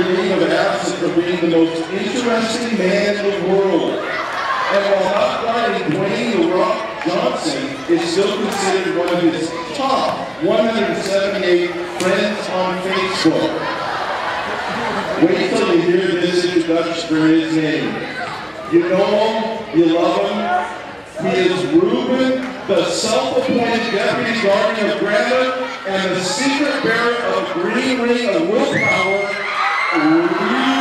leave of absence for being the most interesting man in the world. And while not fighting, Dwayne The Rock Johnson is still considered one of his top 178 friends on Facebook. Wait till you hear this introduction for his name. You know him, you love him. He is Ruben, the self-appointed deputy guardian of Granite and the secret bearer of Green Ring of Willpower. Ура!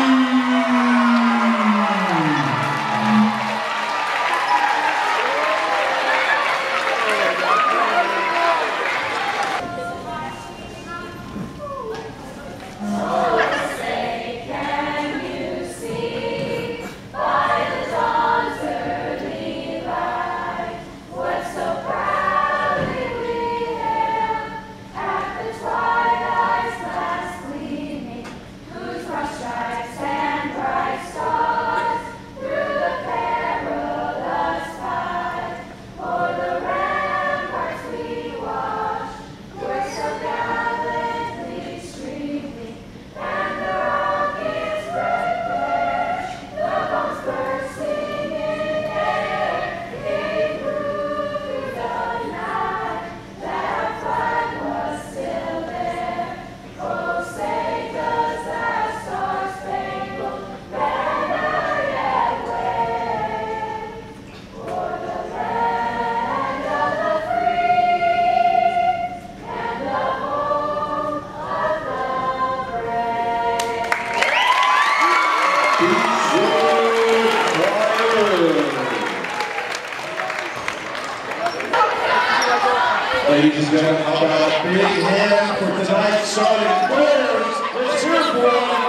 And gentlemen, how about a big hand for tonight's starting players? Let's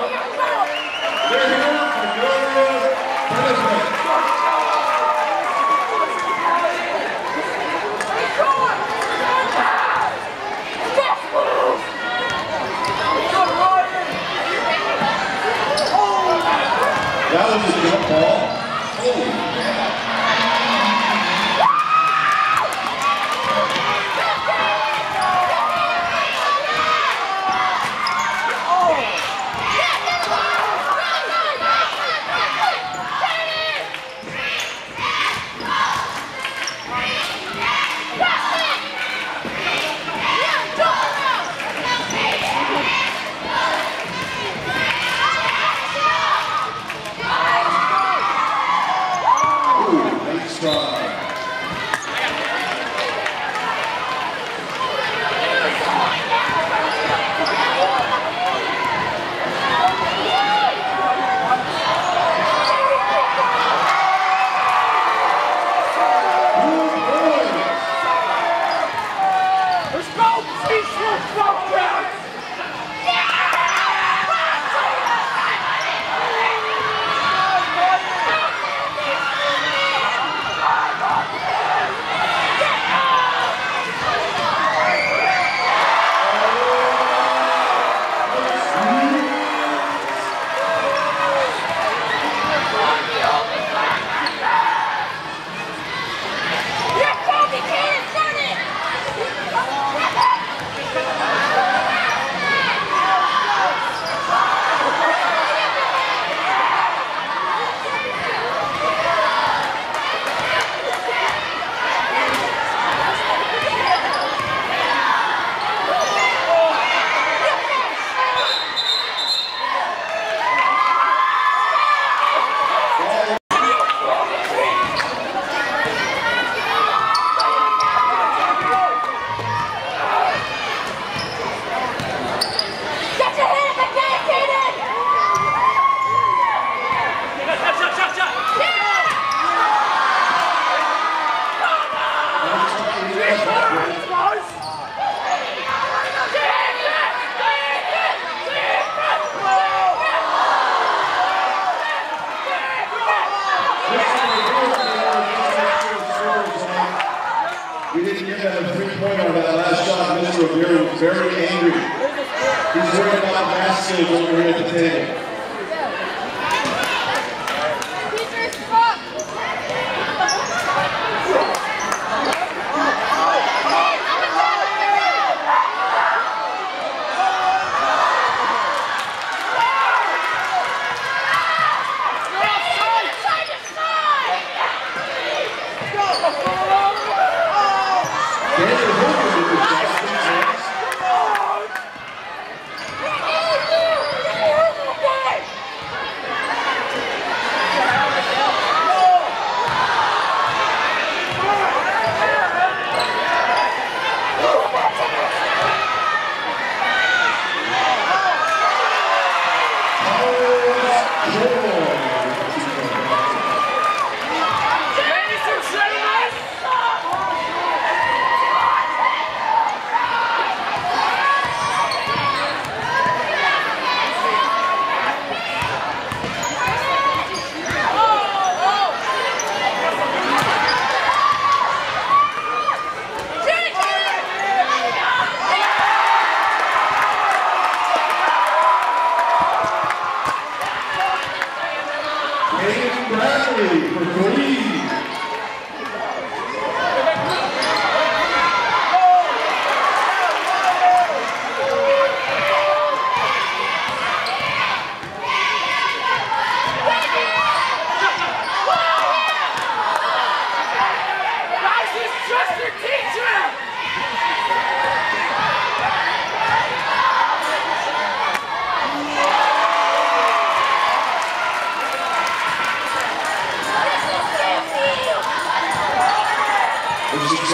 That a three-pointer on that last shot. Mr. Rivera was very angry. He's worried about baskets over here at the table.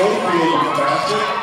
so creative the basket.